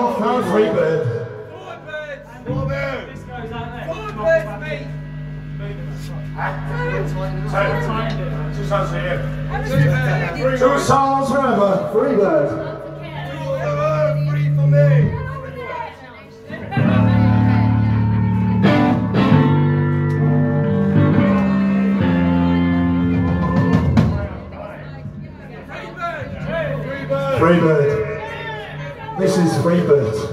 not No. Forward birds! Four birds. This goes out there. Forward Come on, birds, back. mate! Two you. Two birds. Three Two birds. souls forever. Three for me. Three birds. Three birds.